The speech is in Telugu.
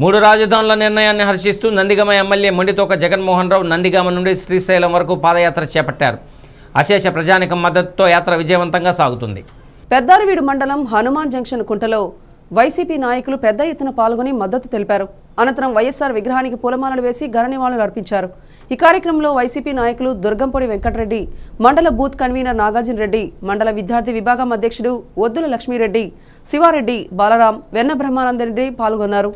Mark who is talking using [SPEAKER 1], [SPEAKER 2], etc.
[SPEAKER 1] మూడు రాజధానుల నిర్ణయాన్ని హర్షిస్తూ నందిగామ ఎమ్మెల్యే మొండితోక జగన్మోహన్ రావు నందిగామ నుండి శ్రీశైలం వరకు పాదయాత్ర చేపట్టారు. అశేష ప్రజానికం మద్దతుతో యాత్ర విజయవంతంగా సాగుతుంది.
[SPEAKER 2] పెద్దారవీడు మండలం హనుమాన్ జంక్షన్ కుంటలో వైసీపీ నాయకులు పెద్ద ఎత్తున పాల్గొని మద్దతు తెలిపారు. అనంతరం వైఎస్ఆర్ విగ్రహానికి పూలమాలలు వేసి ఘన నివాళులు అర్పించారు. ఈ కార్యక్రమంలో వైసీపీ నాయకులు దుర్గంపొడి వెంకటరెడ్డి మండల బూత్ కన్వీనర్ నాగార్జున రెడ్డి మండల విద్యార్థి విభాగం అధ్యక్షుడు ఒద్దుల లక్ష్మీరెడ్డి శివారెడ్డి బాలరాం వెన్న బ్రహ్మానందరెడ్డి పాల్గొన్నారు.